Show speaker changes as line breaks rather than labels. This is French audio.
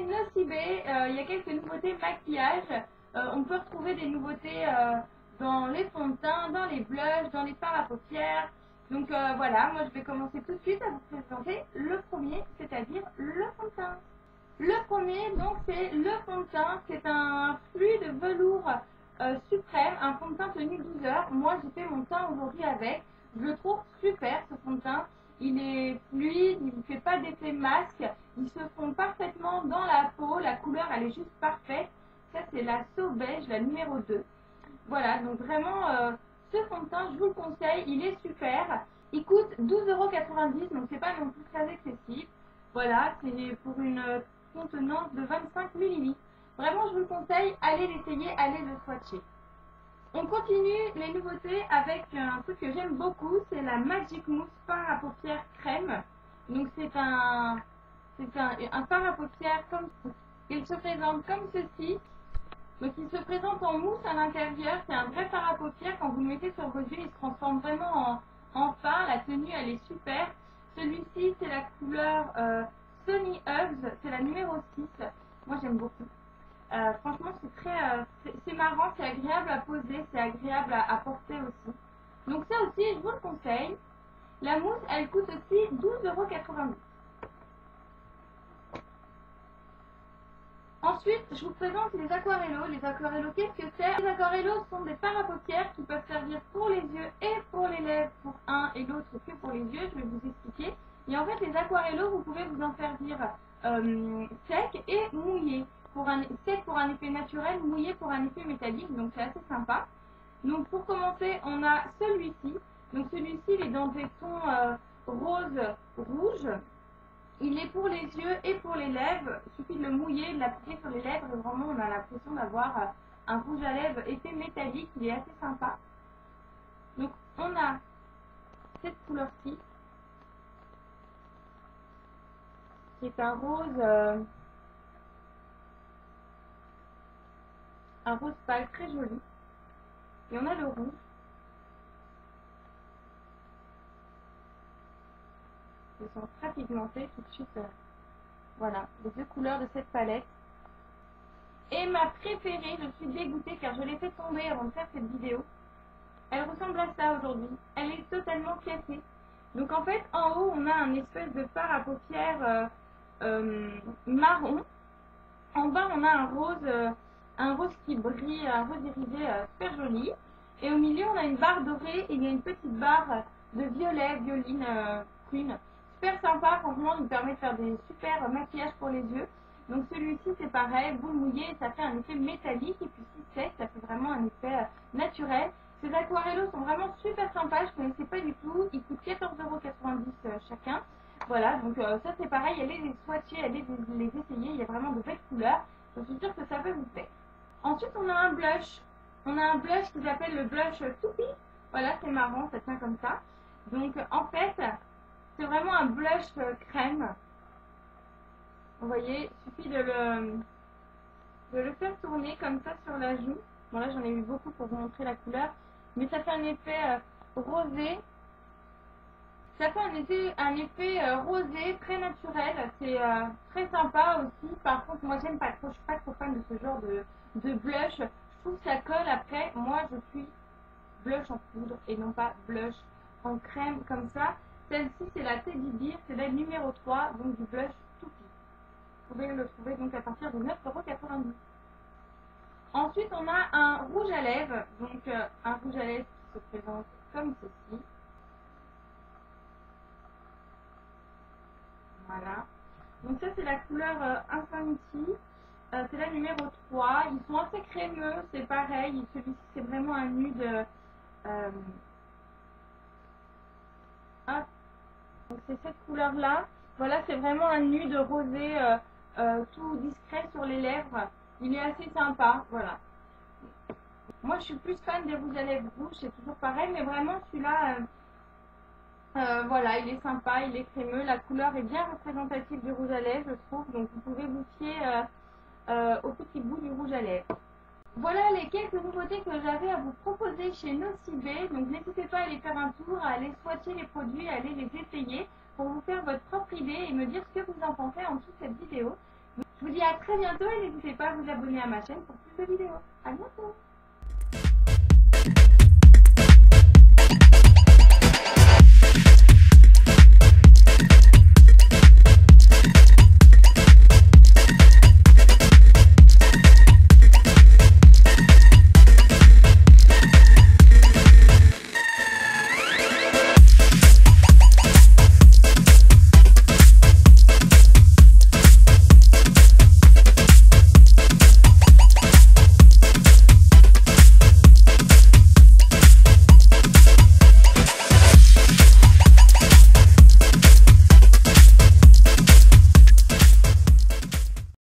Nocibé, euh, il y a quelques nouveautés maquillage. Euh, on peut retrouver des nouveautés euh, dans les fonds de teint, dans les blushs, dans les fards à paupières. Donc voilà, moi je vais commencer tout de suite à vous présenter le premier, c'est-à-dire le fond de teint. Le premier, donc, c'est le fond de teint. C'est un fluide velours suprême, un fond de teint tenu 12 heures. Moi, j'ai fait mon teint aujourd'hui avec. Je le trouve super, ce fond de teint il est fluide, il ne fait pas d'effet masque, il se fond parfaitement dans la peau, la couleur elle est juste parfaite. Ça c'est la Beige, la numéro 2. Voilà, donc vraiment euh, ce fond de teint, je vous le conseille, il est super. Il coûte 12,90€, donc c'est pas non plus très excessif. Voilà, c'est pour une contenance de 25 ml. Vraiment, je vous le conseille, allez l'essayer, allez le swatcher. On continue les nouveautés avec un truc que j'aime beaucoup, c'est la Magic Mousse fard à paupières crème. Donc c'est un, c'est un, un fard à paupières comme il se présente comme ceci. Donc il se présente en mousse à l'intérieur, c'est un vrai fard à paupières. Quand vous le mettez sur vos yeux, il se transforme vraiment en, en. La tenue elle est super. Celui-ci c'est la couleur euh, Sunny Hugs, c'est la numéro 6. Moi j'aime beaucoup. Euh, franchement, c'est très, euh, c'est marrant, c'est agréable à poser, c'est agréable à, porter aussi. Donc ça aussi, je vous le conseille. La mousse, elle coûte aussi 12,90€. Ensuite, je vous présente les aquarellos. Les aquarellos, qu'est-ce que c'est? Les aquarellos sont des paupières qui peuvent servir pour les yeux et pour les lèvres, pour un et l'autre que pour les yeux. Je vais vous expliquer. Et en fait, les aquarellos, vous pouvez vous en servir euh, sec et mouillé pour un, sec pour un effet naturel, mouillé pour un effet métallique, donc c'est assez sympa. Donc pour commencer, on a celui-ci. Donc celui-ci, il est dans des tons euh, rose, rouge. Il est pour les yeux et pour les lèvres. Il suffit de le mouiller, de l'appliquer sur les lèvres et vraiment on a l'impression d'avoir euh, un rouge à lèvres effet métallique. Il est assez sympa. Donc on a cette couleur-ci. Qui est un rose... Euh, un rose pâle très joli. Et on a le rouge. Ils sont très pigmentés tout de suite. Euh, voilà, les deux couleurs de cette palette. Et ma préférée, je suis dégoûtée car je l'ai fait tomber avant de faire cette vidéo. Elle ressemble à ça aujourd'hui. Elle est totalement cassée. Donc en fait, en haut, on a un espèce de fard à paupières euh, euh, marron. En bas, on a un rose un rose qui brille, un rose irisé euh, super joli. Et au milieu, on a une barre dorée et il y a une petite barre de violet, violine, euh, Super sympa, franchement, il nous permet de faire des super maquillages pour les yeux. Donc celui-ci, c'est pareil, vous le mouillez, ça fait un effet métallique. Et puis si sec, ça fait vraiment un effet euh, naturel. Ces aquarellos sont vraiment super sympas, je ne connaissais pas du tout. Ils coûtent 14,90€ euh, chacun. Voilà, donc ça c'est pareil, allez les swatcher, allez les, les essayer, il y a vraiment de belles couleurs. Je suis sûre que ça peut vous plaire. Ensuite, on a un blush. On a un blush qui s'appelle le blush Toupie. Voilà, c'est marrant, ça tient comme ça. Donc, en fait, c'est vraiment un blush crème. Vous voyez, il suffit de le, de le faire tourner comme ça sur la joue. Bon, là, j'en ai eu beaucoup pour vous montrer la couleur. Mais ça fait un effet euh, rosé. Ça fait un effet, euh, rosé très naturel. C'est euh, très sympa aussi. Par contre, moi, j'aime pas trop. Je suis pas trop fan de ce genre de, de blush. Je trouve que ça colle après. Moi, je suis blush en poudre et non pas blush en crème comme ça. Celle-ci, c'est la Teddy Bear, c'est la numéro 3, donc du blush tout Vous pouvez le trouver donc à partir de 9,90€. Ensuite, on a un rouge à lèvres, donc euh, un rouge à lèvres qui se présente comme ceci. Voilà. Donc ça, c'est la couleur euh, Infinity. Euh, c'est la numéro 3. Ils sont assez crémeux, c'est pareil. Celui-ci, c'est vraiment un nude. Euh, Donc c'est cette couleur-là. Voilà, c'est vraiment un nude rosé tout discret sur les lèvres. Il est assez sympa, voilà. Moi, je suis plus fan des rouges à lèvres rouges, c'est toujours pareil, mais vraiment celui-là, voilà, il est sympa, il est crémeux. La couleur est bien représentative du rouge à lèvres, je trouve. Donc vous pouvez vous fier euh, au petit bout du rouge à lèvres. Voilà les quelques nouveautés que j'avais à vous proposer chez Nocibé. Donc n'hésitez pas à aller faire un tour, à aller swatcher les produits, à aller les essayer pour vous faire votre propre idée et me dire ce que vous en pensez en dessous de cette vidéo. Je vous dis à très bientôt et n'hésitez pas à vous abonner à ma chaîne pour plus de vidéos. À bientôt